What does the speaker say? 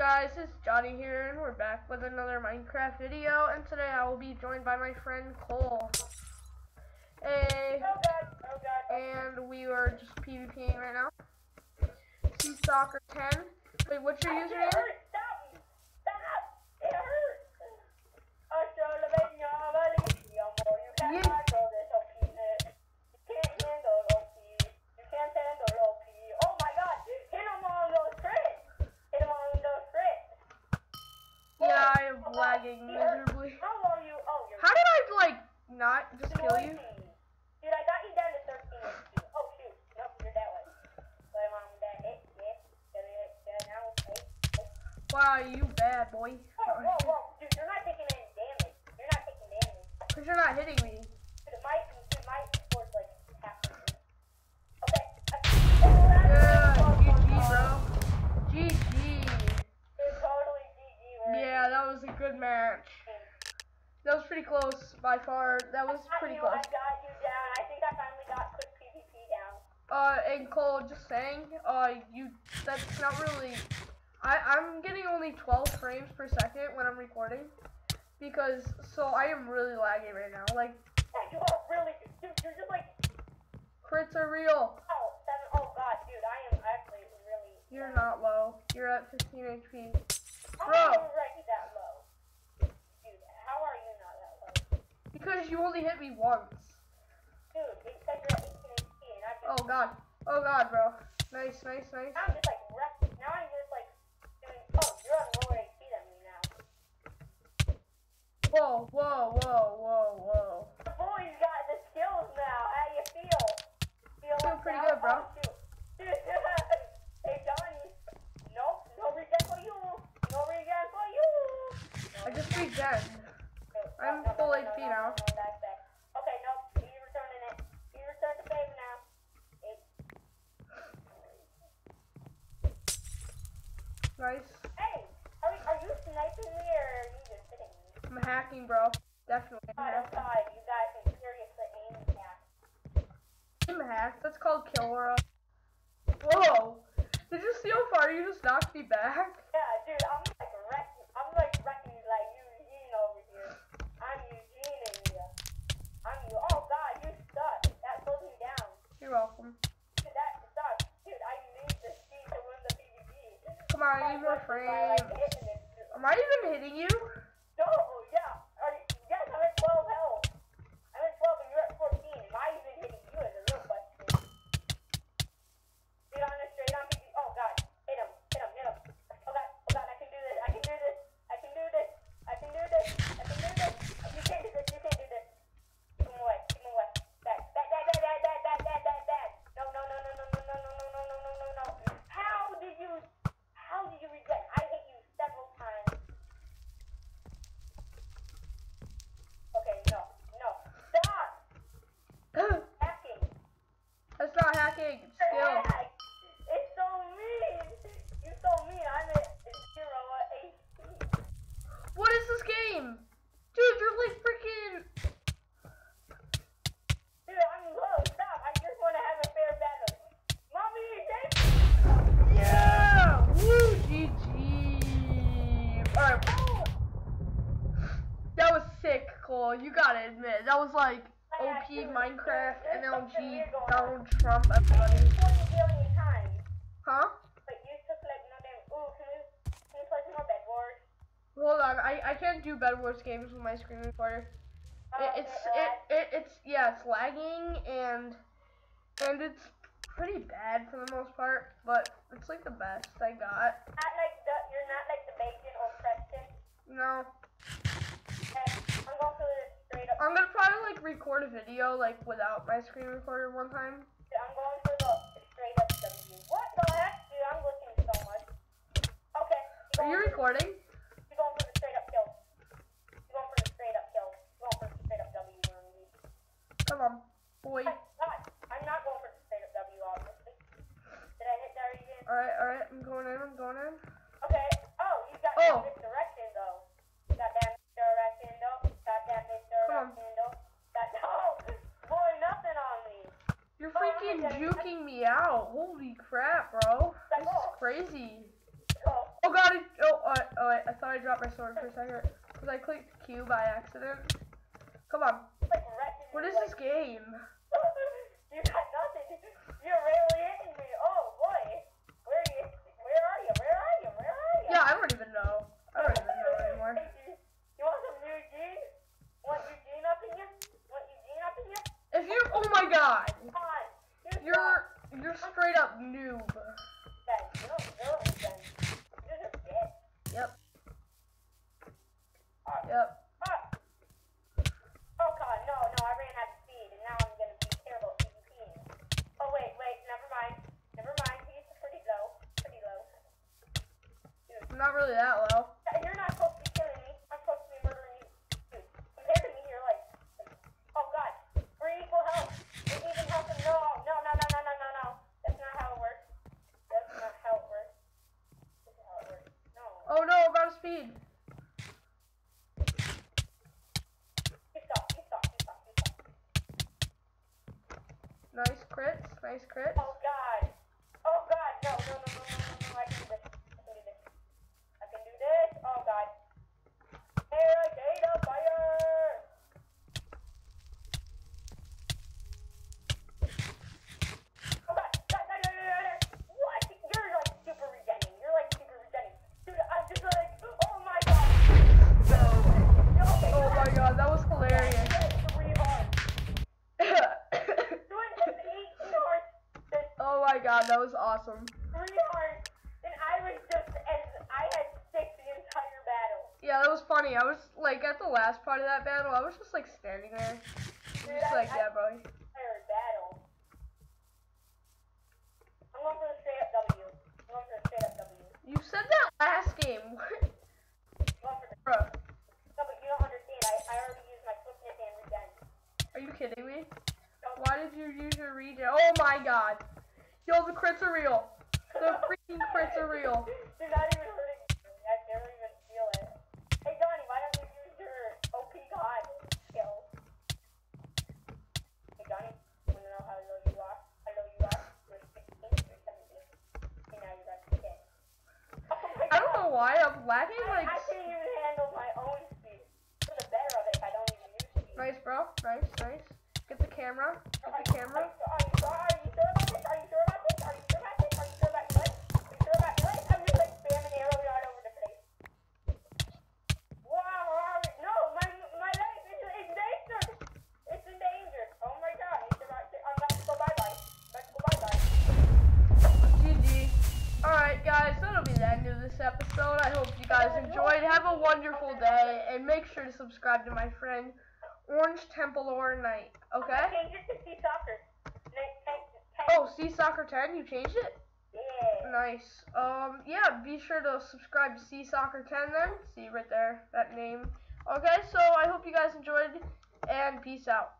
guys, it's Johnny here, and we're back with another Minecraft video, and today I will be joined by my friend Cole. Hey, and we are just PvPing right now. Soccer 10. Wait, what's your username? Lagging miserably. How are you? Oh, you're How did I, like, not just kill you? Dude, I got you down to 13 HP. Oh, shoot. Nope, you're that way. But I'm on that. Yeah. Yeah, yeah, yeah, now. Wow, you bad boy. Whoa, whoa, whoa, dude, you're not taking any damage. You're not taking damage. Because you're not hitting me. Dude, it might, dude, my score's like half the game. Okay. I, oh, Yeah, that's GG, bro. GG. Dude, totally GG, right? Yeah, that was a good match. That was pretty close by far. That was pretty you, close. I got you down. I think I finally got quick PvP down. Uh, and Cole, just saying, uh, you, that's not really, I, I'm getting only 12 frames per second when I'm recording, because, so I am really laggy right now, like, Yeah, you are really, dude, you're just like, crits are real, oh, seven, oh god, dude, I am actually really. you're not low, you're at 15 HP, Bro. are you already that low? Dude, how are you not that low? because you only hit me once, Dude, it said you're 18 and I just oh god, oh god, bro, nice, nice, nice, Now I'm just like wrecked. Now I'm just like doing. Oh, you're on lower HP than me now. whoa, whoa, whoa, whoa, whoa, The boy's got the skills now. How you feel? Feel Feel like pretty that? good, bro. Oh, shoot. Dude, hey Johnny. Nope, no regen for you. No regen for you. No I just regen. I'm full no, no, no, now. No, no, that's back. Okay, nope. He's returning it. He's returned the favor now. It, nice, hey, are, are you sniping me or are you just hitting me? I'm bro, definitely, I'm God, you guys can seriously aim at. Team hack. That's called Killaura. Whoa! Did you see how far you just knocked me back? Yeah, dude, I'm like wrecking. I'm like wrecking you like Eugene over here. I'm Eugene in you. I'm you. Oh God, you suck. That slows me down. You're welcome. Dude, that sucks. Dude, I need speed to win the PvP. Come on, I need more By, frames. Am I even hitting you? Hacking. It's skill. Heck, It's so mean. You're so mean. I'm at zero HP. What is this game? Dude, you're like freaking. Dude, I'm low. Stop. I just want to have a fair battle. Mommy. Yeah! Woo! GG! Alright. That was sick, Cole. You gotta admit. That was like OP Minecraft, MLG, Donald Trump, everybody. 40 billion. Huh? But you took like nothing. Ooh, can you, can you play some more Bed Wars? Hold on, I, I can't do Bed Wars games with my screen recorder. Oh, It, it's it, it it's yeah, it's lagging and and it's pretty bad for the most part, but it's like the best I got. Not like the, you're not like the bacon or Preston. No, Okay, I'm going for the straight up. I'm gonna probably like record a video like without my screen recorder one time. I'm Oh, oh god, it, oh, oh, oh wait, I thought I dropped my sword for a second. Because I clicked Q by accident. Come on. What is this game? That. You're not supposed to be killing me. I'm supposed to be murdering you. Dude, compared to me, you're like, oh god, we're equal health. We're even health. No, no, no, no, no, no, no, no. That's not how it works. That's not how it works. This is how it works. No. Oh no, I'm out of speed. Nice crits, nice crits. Oh god. That was awesome. three hearts, and I was just as I had six the entire battle. Yeah, that was funny. I was like at the last part of that battle, I was just like standing there. Dude, Just I, like, I, yeah, bro. entire battle. I'm going for the straight up W. I'm going for the straight up W. You said that last game. What? I'm going for the Bruh, no, but you don't understand. I, I already used my quickness and regen. are you kidding me? Why did you use your regen? Oh my god. Yo, the crits are real. The freaking crits are real. You're not even hurting me. I never even feel it. Hey Donnie, why don't you use your OP God skill? Hey Donnie, wanna know how low you are? How low you are? You're 16, you're 17. And now you're about to get. Oh I don't know why I'm lagging I, like. I can't even handle my own speed. For the better of it, if I don't even use speed. Nice, bro. Nice, nice. Get the camera. Get the oh camera. This episode. I hope you guys enjoyed. Have a wonderful day, and make sure to subscribe to my friend Orange Temple or Knight. Okay? It to Csoccer. Oh, Sea Soccer 10, you changed it? Yeah. Nice. Um, yeah, be sure to subscribe to Csoccer10 then. See right there, that name. Okay, so I hope you guys enjoyed, and peace out.